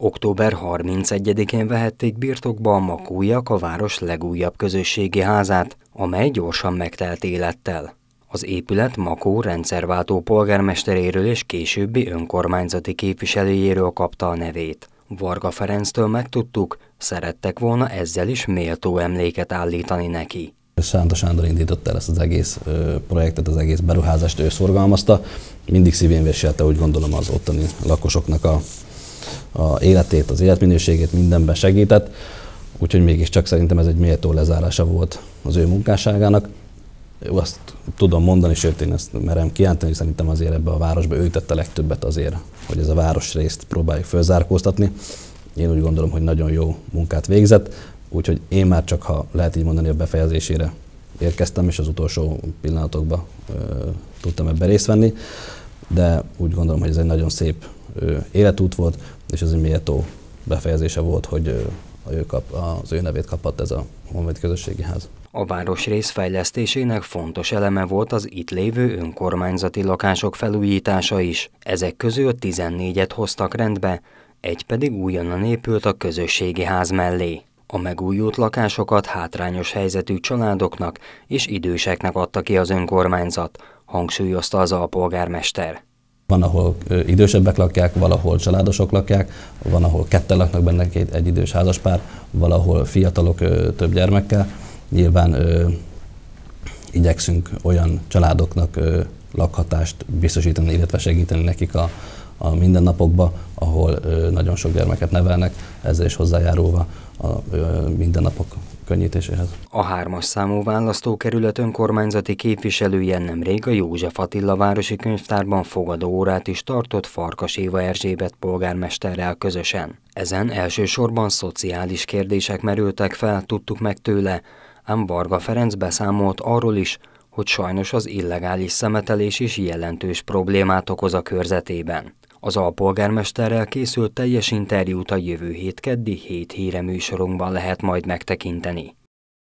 Október 31-én vehették birtokba a makújak a város legújabb közösségi házát, amely gyorsan megtelt élettel. Az épület Makó rendszerváltó polgármesteréről és későbbi önkormányzati képviselőjéről kapta a nevét. Varga Ferenctől megtudtuk, szerettek volna ezzel is méltó emléket állítani neki. Sánta Sándor indította el ezt az egész projektet, az egész beruházást ő szorgalmazta. Mindig szívén viselte, úgy gondolom, az ottani lakosoknak a a életét, az életminőségét mindenben segített, úgyhogy mégiscsak szerintem ez egy méltó lezárása volt az ő munkásságának. Azt tudom mondani, sőt én ezt merem kijelenteni, hogy szerintem azért ebbe a városba ő tette legtöbbet azért, hogy ez a városrészt próbáljuk fölzárkóztatni. Én úgy gondolom, hogy nagyon jó munkát végzett, úgyhogy én már csak, ha lehet így mondani, a befejezésére érkeztem, és az utolsó pillanatokban tudtam ebben részt venni, de úgy gondolom, hogy ez egy nagyon szép életút volt, és ez egy méltó befejezése volt, hogy ő kap, az ő nevét kapott ez a Honvéd Közösségi Ház. A városrész fejlesztésének fontos eleme volt az itt lévő önkormányzati lakások felújítása is. Ezek közül 14-et hoztak rendbe, egy pedig újonnan épült a közösségi ház mellé. A megújult lakásokat hátrányos helyzetű családoknak és időseknek adta ki az önkormányzat, hangsúlyozta az alpolgármester. Van, ahol idősebbek lakják, valahol családosok lakják, van, ahol ketten laknak benne két, egy idős házaspár, valahol fiatalok több gyermekkel. Nyilván igyekszünk olyan családoknak lakhatást biztosítani, illetve segíteni nekik a, a mindennapokba, ahol nagyon sok gyermeket nevelnek, ezzel is hozzájárulva a mindennapok könnyítéséhez. A hármas számú választókerület önkormányzati képviselője nemrég a József Attila városi könyvtárban fogadó órát is tartott Farkas Éva Erzsébet polgármesterrel közösen. Ezen elsősorban szociális kérdések merültek fel, tudtuk meg tőle, ám Varga Ferenc beszámolt arról is, hogy sajnos az illegális szemetelés is jelentős problémát okoz a körzetében. Az alpolgármesterrel készült teljes interjút a jövő hét keddi hét híre műsorunkban lehet majd megtekinteni.